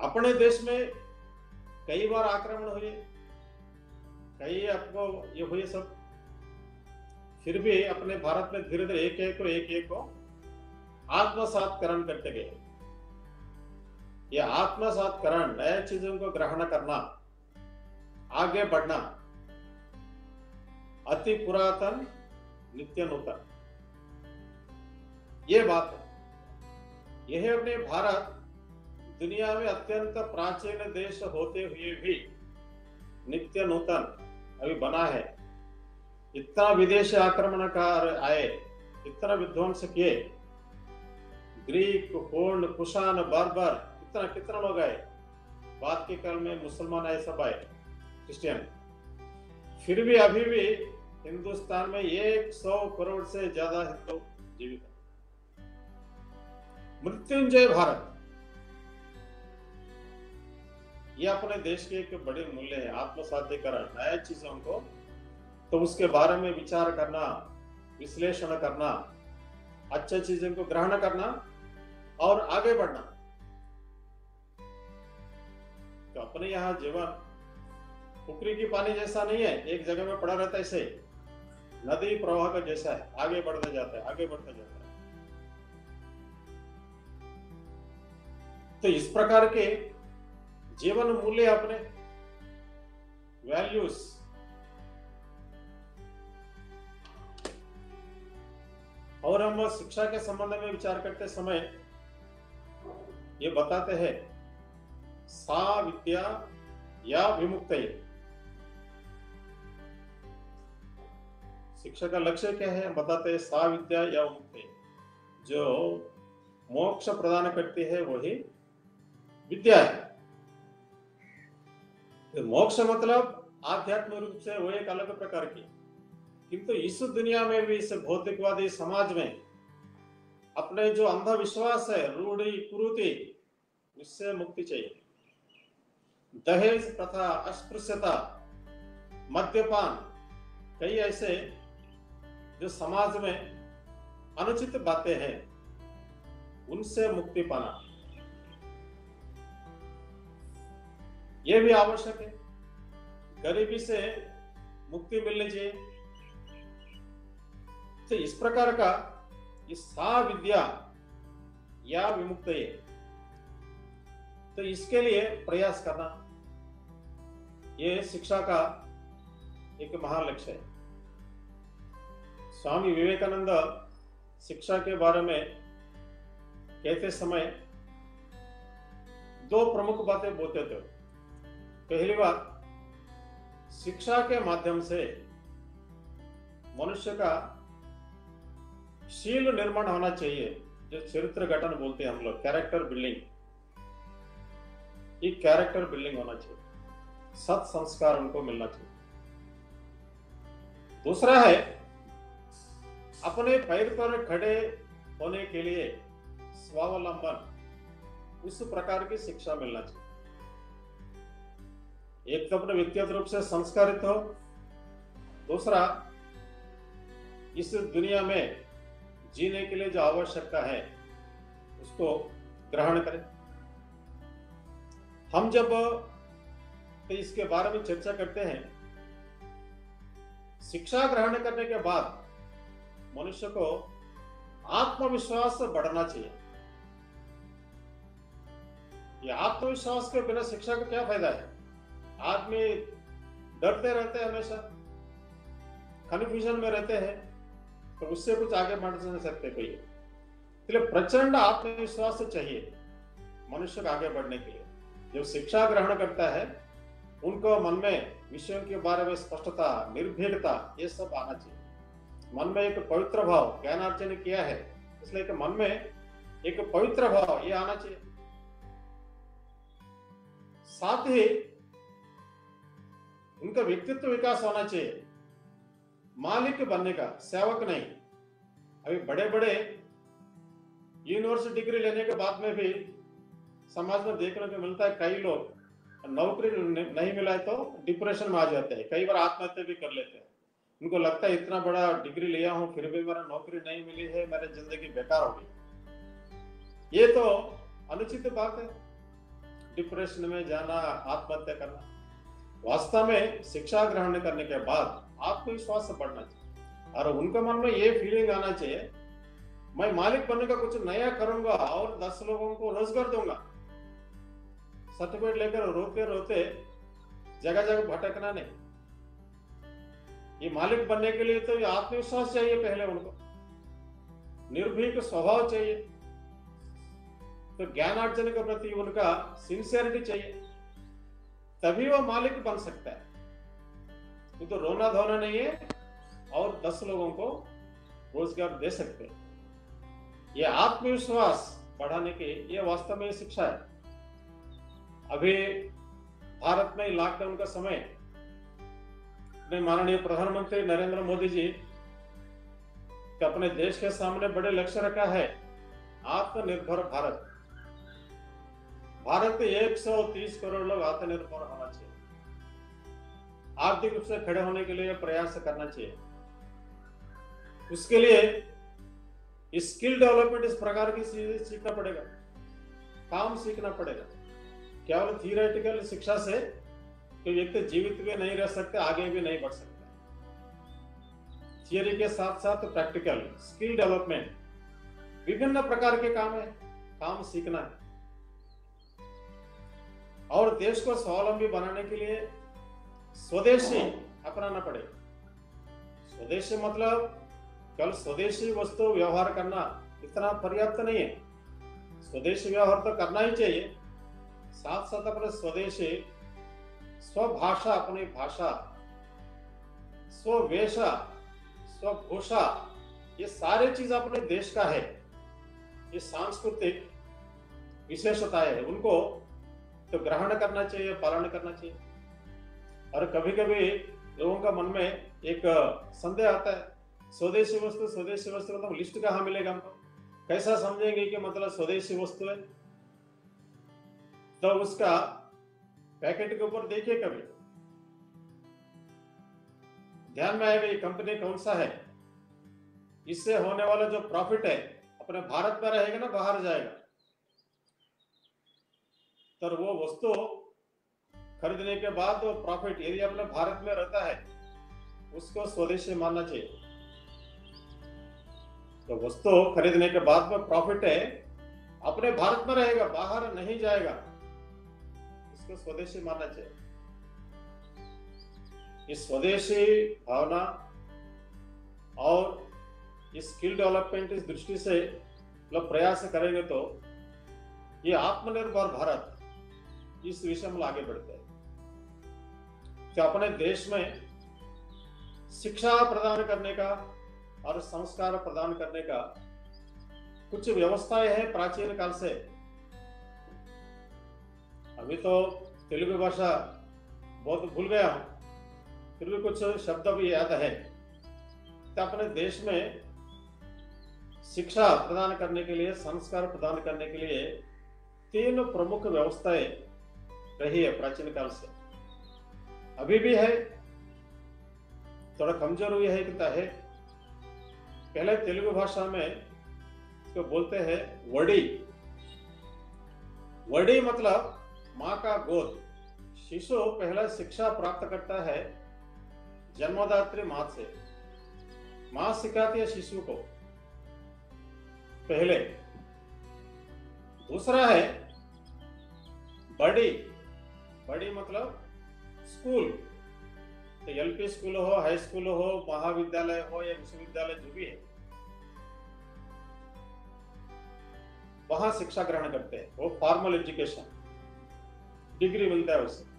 अपने देश में कई बार आक्रमण हुए, कई आपको ये हुए सब। फिर भी अपने भारत में धीरे धीरे एक एक को एक एक को आत्मसातकरण करते गए। ये आत्मसातकरण नए चीज़ों को ग्रहण करना, आगे बढ़ना, अति पुरातन नित्य नूतन ये बात है। यह अपने भारत दुनिया में अत्यंत प्राचीन देश होते हुए भी नित्य नूतन अभी बना है। इतना विदेशी आक्रमणकार आए, इतना विध्वंस किए। ग्रीक होर्ण कुशान, बारबर कितना कितना लोग आए? बाद के काल में मुसलमान आए, सब आए क्रिश्चियन फिर भी, अभी भी हिंदुस्तान में एक सौ करोड़ से ज़्यादा हिंदू जीवित है। मृत्युंजय भारत। ये अपने देश के एक बड़े मूल्य है आत्मसाध्यकरण नए चीज़ों को तो उसके बारे में विचार करना, विश्लेषण करना, अच्छे चीज़ों को ग्रहण करना और आगे बढ़ना। तो अपने यहाँ जीवन पुकरी की पानी जैसा नहीं है, एक जगह में पड़ा रहता है ऐसे नदी प्रवाह का जैसा है, आगे बढ़ता जाता है, आगे बढ़ता जाता है। तो इस प्रकार के जीवन मूल्य अपने वैल्यूज़ और हम शिक्षा के संबंध में विचार करते समय ये बताते हैं सा विद्या या विमुक्त शिक्षा का लक्ष्य क्या है? बताते हैं, सा विद्या या विमुक्त जो मोक्ष प्रदान करती है, वही विद्या है। तो मोक्ष मतलब आध्यात्मिक रूप से वो एक अलग प्रकार की। किंतु इस दुनिया में भी, इस भौतिकवादी समाज में अपने जो अंधविश्वास है, रूढ़ी कुरुति, उससे मुक्ति चाहिए। दहेज तथा अस्पृश्यता, मद्यपान, कई ऐसे जो समाज में अनुचित बातें हैं, उनसे मुक्ति पाना। यह भी आवश्यक है। गरीबी से मुक्ति मिलनी चाहिए। तो इस प्रकार का इस सा विद्या या विमुक्त है। तो इसके लिए प्रयास करना। ये शिक्षा का एक महान लक्ष्य है। स्वामी विवेकानंद शिक्षा के बारे में कहते समय दो प्रमुख बातें बोलते थे। पहली बात, शिक्षा के माध्यम से मनुष्य का शील निर्माण होना चाहिए, जो चरित्र गठन बोलते हैं हम लोग कैरेक्टर बिल्डिंग ये कैरेक्टर बिल्डिंग होना चाहिए। सत संस्कार उनको मिलना चाहिए। दूसरा है, अपने पैर पर खड़े होने के लिए स्वावलंबन, उस प्रकार की शिक्षा मिलना चाहिए। एक तो अपने व्यक्तिगत रूप से संस्कारित हो। दूसरा, इस दुनिया में जीने के लिए जो आवश्यकता है, उसको ग्रहण करें। हम जब तो इसके बारे में चर्चा करते हैं। शिक्षा ग्रहण करने के बाद मनुष्य को आत्मविश्वास बढ़ना चाहिए। ये आत्मविश्वास के बिना शिक्षा का क्या फ़ायदा है? आदमी डरते रहते हैं हमेशा कन्फ्यूज़न में रहते हैं तो उससे कुछ आगे बढ़ नहीं सकते कोई। इसलिए प्रचंड आत्मविश्वास चाहिए मनुष्य को आगे बढ़ने के लिए। जो शिक्षा ग्रहण करता है उनको मन में विषयों के बारे में स्पष्टता निर्भीकता ये सब आना चाहिए। मन में एक पवित्र भाव ज्ञानार्जन किया है, इसलिए कि मन में एक पवित्र भाव ये आना चाहिए। साथ ही उनका व्यक्तित्व विकास होना चाहिए। मालिक बनने का, सेवक नहीं। अभी बड़े बड़े यूनिवर्सिटी डिग्री लेने के बाद में भी समाज में देखने को मिलता है, कई लोग नौकरी नहीं मिला है तो डिप्रेशन में आ जाते हैं। कई बार आत्महत्या भी कर लेते हैं। उनको लगता है इतना बड़ा डिग्री लिया हूँ, फिर भी मेरा नौकरी नहीं मिली है, मेरी ज़िंदगी बेकार होगी ये तो अनुचित बात है। डिप्रेशन में जाना, आत्महत्या करना। वास्तव में शिक्षा ग्रहण करने के बाद आत्मविश्वास से बढ़ना चाहिए। और उनके मन में ये फीलिंग आना चाहिए, मैं मालिक बनने का कुछ नया करूँगा और दस लोगों को रोज़गार दूँगा। सर्टिफिकेट लेकर रोते रोते जगह जगह भटकना नहीं। ये मालिक बनने के लिए तो आत्मविश्वास चाहिए पहले उनको। निर्भीक स्वभाव चाहिए। तो ज्ञानार्जन के प्रति उनका सिंसियरिटी चाहिए। तभी वो मालिक बन सकता है। वो तो रोना धोना नहीं है, और दस लोगों को रोज़गार दे सकते हैं। ये आत्मविश्वास बढ़ाने के ये वास्तव में शिक्षा है। अभी भारत में लॉकडाउन का समय माननीय प्रधानमंत्री नरेंद्र मोदी जी अपने देश के सामने बड़े लक्ष्य रखा है, आत्मनिर्भर भारत। भारत में 130 करोड़ लोग आत्मनिर्भर होना चाहिए। आर्थिक रूप से खड़े होने के लिए प्रयास करना चाहिए। उसके लिए स्किल डेवलपमेंट इस प्रकार की चीज़ें सीखना पड़ेगा। काम सीखना पड़ेगा। केवल थियोरेटिकल शिक्षा से कोई व्यक्ति जीवित भी नहीं रह सकते, आगे भी नहीं बढ़ सकते। थियोरी के साथ साथ प्रैक्टिकल स्किल डेवलपमेंट विभिन्न प्रकार के काम है, काम सीखना है। और देश को स्वावलंबी बनाने के लिए स्वदेशी अपनाना पड़ेगा। स्वदेशी मतलब कल स्वदेशी वस्तु व्यवहार करना इतना पर्याप्त नहीं है। स्वदेशी व्यवहार तो करना ही चाहिए। साथ साथ अपने स्वदेशी, स्वभाषा, अपनी भाषा, स्ववेशा स्वभूषा ये सारे चीज़ अपने देश का है। ये सांस्कृतिक विशेषता है। उनको तो ग्रहण करना चाहिए, पालन करना चाहिए। और कभी कभी लोगों का मन में एक, संदेह आता है, स्वदेशी वस्तु स्वदेशी वस्तु मतलब लिस्ट कहाँ मिलेगा हमको? कैसा समझेंगे कि मतलब स्वदेशी वस्तु है? तो उसका पैकेट के ऊपर देखिए कभी। ध्यान में आएगा ये कंपनी कौन सा है? इससे होने वाला जो प्रॉफिट है, अपने भारत में रहेगा ना, बाहर जाएगा। तो वो वस्तु खरीदने के बाद वो प्रॉफिट, यदि अपने भारत में रहता है, उसको स्वदेशी मानना चाहिए। तो वस्तु खरीदने के बाद में प्रॉफिट है, अपने भारत में रहेगा, बाहर नहीं जाएगा। इसको स्वदेशी मानना चाहिए। इस स्वदेशी भावना और इस स्किल डेवलपमेंट इस दृष्टि से लोग प्रयास करेंगे तो ये आत्मनिर्भर भारत इस विषय में आगे बढ़ते हैं। कि अपने देश में शिक्षा प्रदान करने का और संस्कार प्रदान करने का कुछ व्यवस्थाएँ हैं प्राचीन काल से। अभी तो तेलुगु भाषा बहुत भूल गया हूँ। फिर भी कुछ शब्द भी याद है। तो अपने देश में शिक्षा प्रदान करने के लिए, संस्कार प्रदान करने के लिए तीन प्रमुख व्यवस्थाएँ रही है प्राचीन काल से। अभी भी है, थोड़ा कमज़ोर हुई है कितना है। पहले तेलुगु भाषा में इसको बोलते हैं वडी। वडी मतलब माँ का गोद। शिशु पहला शिक्षा प्राप्त करता है जन्मदात्री माँ से। माँ सिखाती है शिशु को। पहले। दूसरा है बड़ी। बड़ी मतलब स्कूल। तो एलपी स्कूल हो, हाई स्कूल हो, महाविद्यालय हो या विश्वविद्यालय जो भी है। वहाँ शिक्षा ग्रहण करते हैं। वो फॉर्मल एजुकेशन डिग्री मिलता है उससे।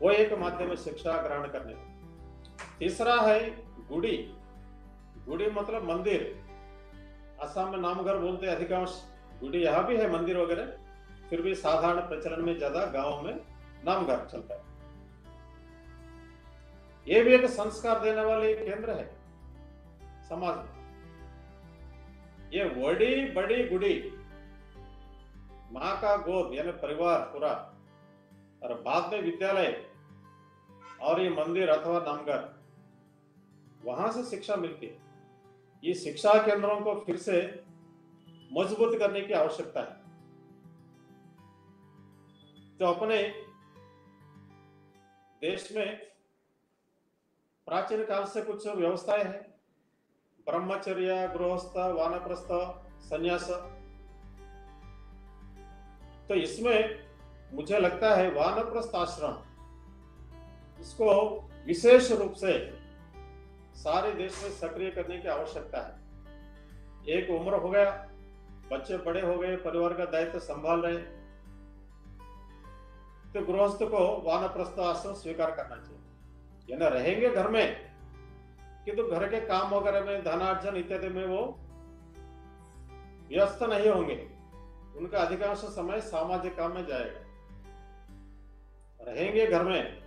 वो एक माध्यम है शिक्षा ग्रहण करने तीसरा है गुड़ी। गुड़ी मतलब मंदिर। असम में नामघर बोलते अधिकांश गुड़ी यहाँ भी है, मंदिर वगैरह। फिर भी साधारण प्रचलन में ज़्यादा गाँव में नामघर चलता है। ये भी एक संस्कार देने वाले केंद्र है, समाज में। ये बड़ी बड़ी गुड़ी, माँ का गोद, यानी परिवार पूरा। और बाद में विद्यालय। और ये मंदिर अथवा नामघर, वहाँ से शिक्षा मिलती है। ये शिक्षा केंद्रों को फिर से मज़बूत करने की आवश्यकता है। तो अपने देश में प्राचीन काल से कुछ व्यवस्थाएँ हैं। ब्रह्मचर्य, गृहस्थ, वानप्रस्थ, संन्यास। तो इसमें मुझे लगता है वानप्रस्थ आश्रम, इसको विशेष रूप से सारे देश में सक्रिय करने की आवश्यकता है। एक उम्र हो गया, बच्चे बड़े हो गए, परिवार का दायित्व संभाल रहे तो गृहस्थ को वानप्रस्थ आश्रम स्वीकार करना चाहिए। यानी रहेंगे घर में, किंतु तो घर के काम वगैरह में, धनार्जन इत्यादि में वो व्यस्त नहीं होंगे। उनका अधिकांश समय सामाजिक काम में जाएगा। रहेंगे घर में।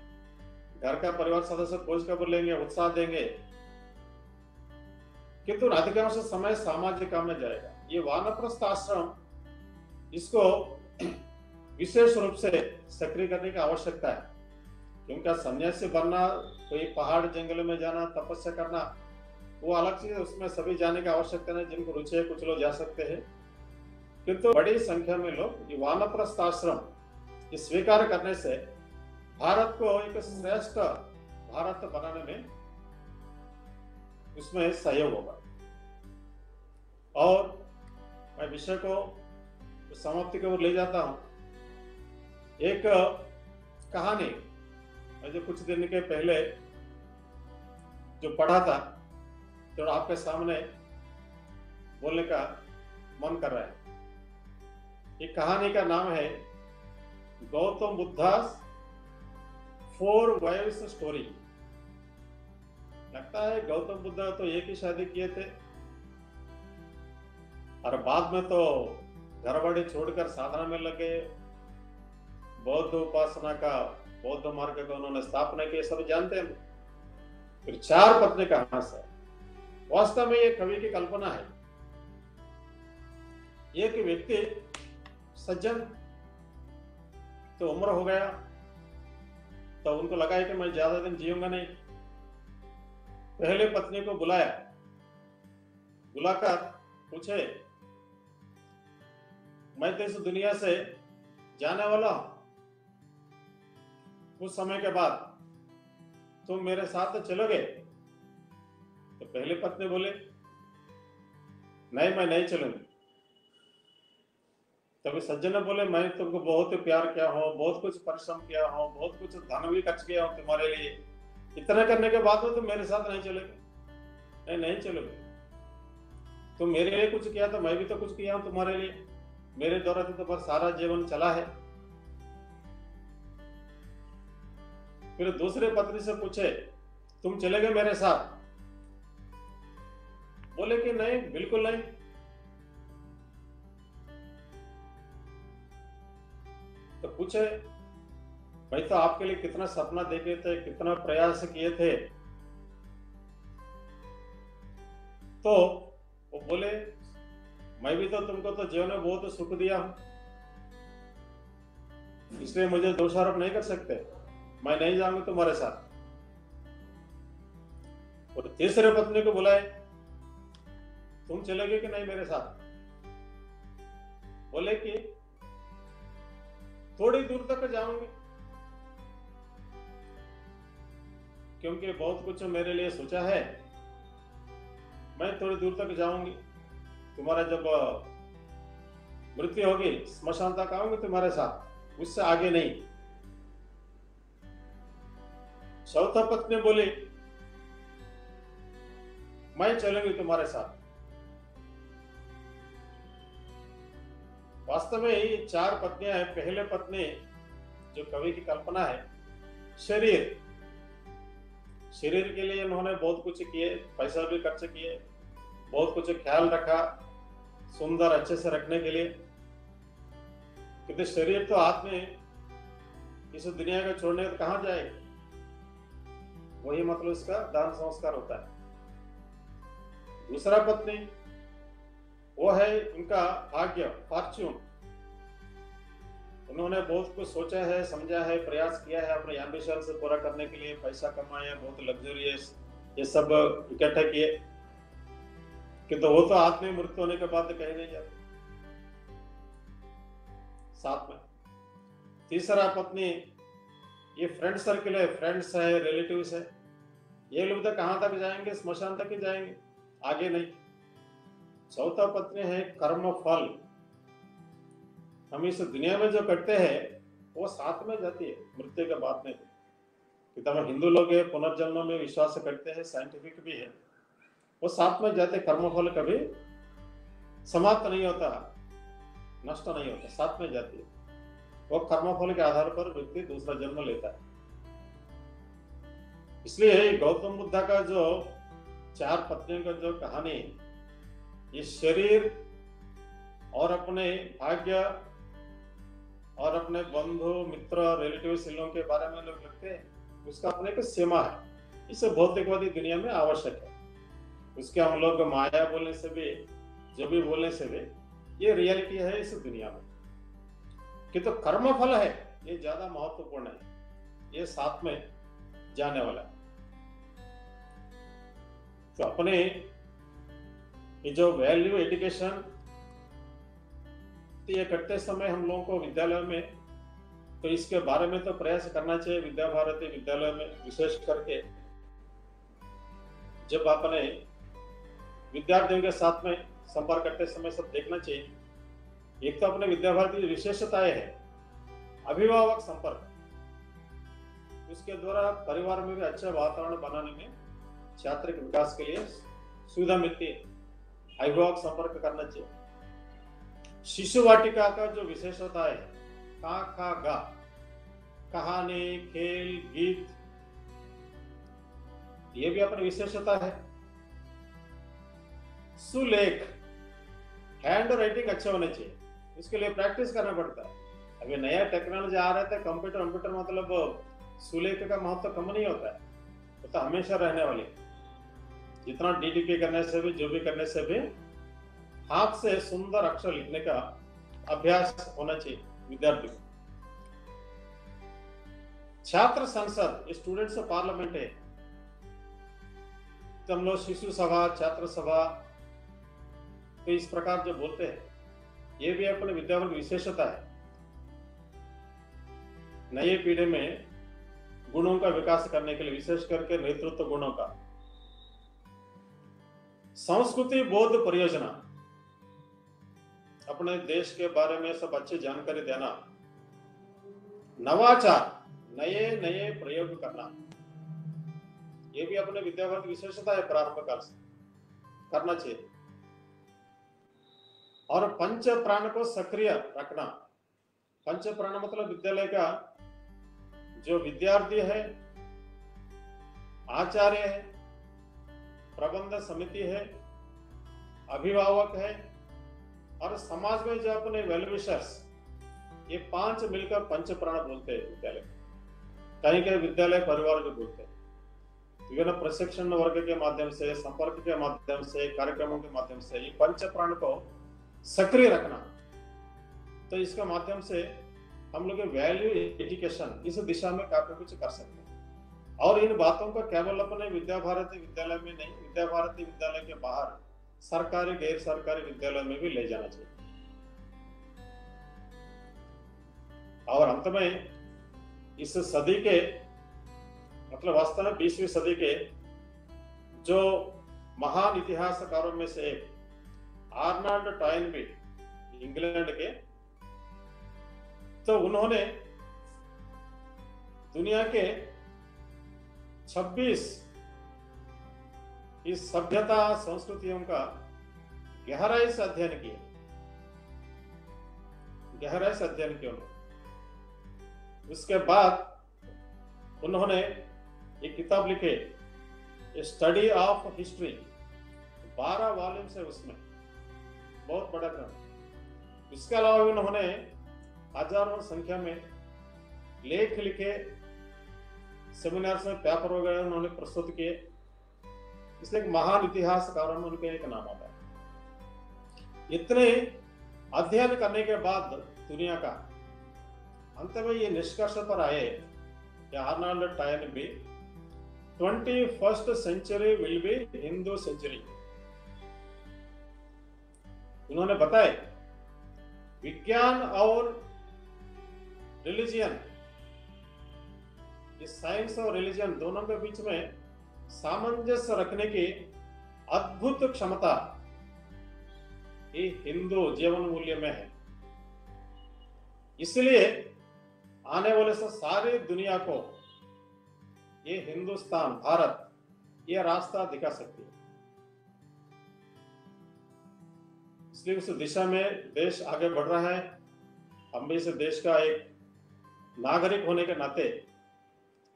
घर का परिवार सदस्य खोज खबर लेंगे, उत्साह देंगे। किंतु अधिकांश समय सामाजिक काम में जाएगा। ये वानप्रस्थ आश्रम इसको विशेष रूप से सक्रिय करने की आवश्यकता है। क्योंकि सन्यासी बनना, कोई पहाड़ जंगल में जाना, तपस्या करना, वो अलग चीज़ उसमें सभी जाने की आवश्यकता नहीं, जिनको रुचि है, कुछ लोग जा सकते हैं। किंतु बड़ी संख्या में लोग ये वानप्रस्थ आश्रम स्वीकार करने से भारत को एक श्रेष्ठ भारत बनाने में उसमें सहयोग होगा। और मैं विषय को, समाप्ति की ओर ले जाता हूँ। एक कहानी, मैं जो कुछ दिन के पहले जो पढ़ा था, जो तो आपके सामने बोलने का मन कर रहा है। एक कहानी का नाम है, Gautam Buddha four wives story. लगता है गौतम बुद्ध तो एक ही शादी किए थे। और बाद में तो घर छोड़कर साधना में लगे। बौद्ध उपासना का, बौद्ध मार्ग का उन्होंने स्थापना की सब जानते हैं। फिर चार पत्नी कहाँ से वास्तव में ये कवि की कल्पना है। एक व्यक्ति सज्जन तो उम्र हो गया। तो उनको लगा है कि मैं ज़्यादा दिन जीऊँगा नहीं। पहले पत्नी को बुलाया। बुलाकर पूछे, मैं तो इस दुनिया से जाने वाला हूँ। कुछ समय के बाद, तुम मेरे साथ चलोगे? तो पहले पत्नी बोले, नहीं, मैं नहीं चलूँगी। तभी सज्जन ने बोले, मैं तुमको बहुत प्यार किया हो, बहुत कुछ परिश्रम किया हो, बहुत कुछ धन भी खर्च किया हूँ तुम्हारे लिए। इतना करने के बाद में तुम मेरे साथ नहीं चलोगे? नहीं नहीं चलोगे। तुम मेरे लिए कुछ किया तो मैं भी तो कुछ किया हूँ तुम्हारे लिए। मेरे द्वारा तो तुम्हारा सारा जीवन चला है। फिर दूसरे पत्नी से पूछे, तुम चले गए मेरे साथ? बोले कि, नहीं, बिल्कुल नहीं। तो पूछे, भाई तो आपके लिए कितना सपना देखे थे, कितना प्रयास किए थे? तो वो बोले, मैं भी तो तुमको तो जीवन में बहुत सुख दिया हूँ। इसलिए मुझे दोषारोप नहीं कर सकते। मैं नहीं जाऊँगी तुम्हारे साथ। और तीसरे पत्नी को बुलाए, तुम चलोगे कि नहीं मेरे साथ? बोले कि थोड़ी दूर तक जाऊँगी। क्योंकि बहुत कुछ मेरे लिए सोचा है, मैं थोड़ी दूर तक जाऊँगी। तुम्हारा जब मृत्यु होगी, स्मशान तक आऊँगी तुम्हारे साथ उससे आगे नहीं। चौथा पत्नी बोली, मैं चलूँगी तुम्हारे साथ। वास्तव में ये चार पत्नियाँ हैं। पहले पत्नी जो कवि की कल्पना है, शरीर। शरीर के लिए उन्होंने बहुत कुछ किए, पैसा भी खर्च किए, बहुत कुछ ख्याल रखा, सुंदर अच्छे से रखने के लिए। क्योंकि शरीर तो हाथ में इस दुनिया का छोड़ने तो कहाँ जाएगा? वही मतलब इसका दान संस्कार होता है। दूसरा पत्नी, वो है उनका भाग्य, फॉर्च्यून। उन्होंने बहुत कुछ सोचा है, समझा है, प्रयास किया है अपने एम्बिशन से पूरा करने के लिए, पैसा कमाया, बहुत लग्जरियस ये सब इकट्ठा किए। कि तो वो तो आत्मी मृत्यु होने के बाद कहीं नहीं जाते। साथ में। तीसरा पत्नी ये फ्रेंड सर्किल है फ्रेंड्स है रिलेटिव्स है। ये लोग तो कहाँ तक जाएँगे? स्मशान तक ही जाएँगे। आगे नहीं। चौथा पत्नी है कर्म फल। हम इस दुनिया में जो करते हैं, वो साथ में जाती है, मृत्यु के बाद में कि तब हिंदू लोग पुनर्जन्म में विश्वास करते हैं साइंटिफिक भी है। वो साथ में जाते, कर्मफल कभी समाप्त नहीं होता, नष्ट नहीं होता, साथ में जाती है। वो कर्मफल के आधार पर व्यक्ति दूसरा जन्म लेता है। इसलिए गौतम बुद्धा का जो चार पत्नियों का जो कहानी ये शरीर और अपने भाग्य और अपने बंधु, मित्र रिलेटिव इन के बारे में लोग लिखते हैं। उसका अपने एक सीमा है। इसे भौतिकवादी दुनिया में आवश्यक है। उसके हम लोग माया बोलने से भी, जो भी बोलने से भी, ये रियलिटी है इस दुनिया में। कि तो कर्म फल है, ये ज़्यादा महत्वपूर्ण है। ये साथ में जाने वाला है। तो अपने ये जो वैल्यू एजुकेशन तो ये करते समय हम लोगों को विद्यालय में तो इसके बारे में तो प्रयास करना चाहिए विद्या भारती विद्यालय में विशेष करके। जब अपने विद्यार्थियों के साथ में संपर्क करते समय सब देखना चाहिए। एक तो अपने विद्या भारती विशेषताएँ है, अभिभावक संपर्क। उसके द्वारा परिवार में भी अच्छा वातावरण बनाने में छात्र के विकास के लिए सुविधा मिलती है। अभिभावक संपर्क करना चाहिए। शिशु वाटिका का जो विशेषता है का खा गा। कहानी, खेल, गीत, ये भी अपनी विशेषता है। सुलेख। हैंड राइटिंग अच्छा होना चाहिए। इसके लिए प्रैक्टिस करना पड़ता है। अभी नया टेक्नोलॉजी आ रहा था कंप्यूटर कंप्यूटर मतलब सुलेख का महत्व कम नहीं होता है। वो तो हमेशा रहने वाली जितना डीडीपी करने से भी, जो भी करने से भी हाथ से सुंदर अक्षर लिखने का अभ्यास होना चाहिए विद्यार्थी को छात्र संसद स्टूडेंट्स पार्लियामेंट है। तो हम लोग शिशु सभा, छात्र सभा तो इस प्रकार जो बोलते हैं, ये भी अपने विद्यावन की विशेषता है। नए पीढ़ी में गुणों का विकास करने के लिए, विशेष करके नेतृत्व गुणों का। संस्कृति बोध परियोजना। अपने देश के बारे में सब अच्छी जानकारी देना। नवाचार, नए नए प्रयोग करना। ये भी अपने विद्याभर की विशेषता है, प्रारंभ से, करना चाहिए। और पंच प्राण को सक्रिय रखना। पंच प्राण मतलब विद्यालय का जो विद्यार्थी है, आचार्य है, प्रबंध समिति है, अभिभावक है और समाज में जो अपने वेलविशर्स, ये पाँच मिलकर पंच प्राण बोलते हैं विद्यालय कहीं कहीं विद्यालय परिवार को बोलते हैं। विभिन्न प्रशिक्षण वर्ग के माध्यम से, संपर्क के माध्यम से, कार्यक्रमों के माध्यम से ये पंच प्राण को सक्रिय रखना। तो इसके माध्यम से हम लोग वैल्यू एजुकेशन इस दिशा में काफ़ी कुछ कर सकते हैं। और इन बातों को केवल अपने विद्या भारती विद्यालय में नहीं, विद्या भारती विद्यालय के बाहर सरकारी, गैर सरकारी विद्यालय में भी ले जाना चाहिए। और अंत में इस सदी के मतलब वास्तव में बीसवीं सदी के जो महान इतिहासकारों में से एक, आर्नाल्ड टाइन भी इंग्लैंड के तो उन्होंने दुनिया के 26 इस सभ्यता संस्कृतियों का गहराई से अध्ययन किया। गहराई से अध्ययन किया उन्होंने उसके बाद उन्होंने एक किताब लिखे स्टडी ऑफ़ हिस्ट्री बारह वॉल्यूम्स है उसमें। बहुत बड़ा ग्रंथ। इसके अलावा उन्होंने हज़ारों संख्या में लेख लिखे सेमिनार्स में पेपर वगैरह उन्होंने प्रस्तुत किए। इसलिए महान इतिहासकारों में उनका एक नाम आता है। इतने अध्ययन करने के बाद दुनिया का अंत में ये निष्कर्ष पर आए कि आर्नाल्ड टायन भी twenty first century will be Hindu century उन्होंने बताया, विज्ञान और रिलीजियन इस साइंस और रिलीजन दोनों के बीच में सामंजस्य रखने की अद्भुत क्षमता ये हिंदू जीवन मूल्य में है। इसलिए आने वाले से सारी दुनिया को ये हिंदुस्तान, भारत, ये रास्ता दिखा सकती है। इसलिए उस दिशा में देश आगे बढ़ रहा है। हम भी इस देश का एक नागरिक होने के नाते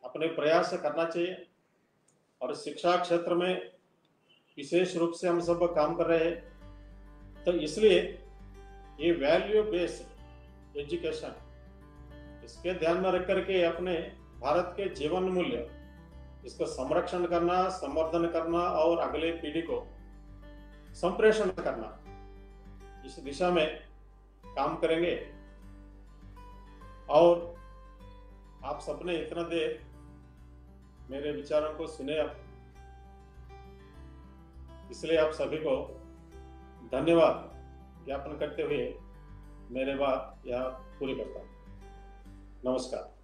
अपने प्रयास करना चाहिए। और शिक्षा क्षेत्र में विशेष रूप से हम सब काम कर रहे हैं। तो इसलिए ये वैल्यू बेस्ड एजुकेशन इसके ध्यान में रख करके अपने भारत के जीवन मूल्य, इसका संरक्षण करना, संवर्धन करना और अगले पीढ़ी को संप्रेषण करना, इस दिशा में काम करेंगे। और आप सबने इतना देर मेरे विचारों को सुने आप। इसलिए आप सभी को धन्यवाद ज्ञापन करते हुए मेरे बात यह पूरी करता हूँ। नमस्कार।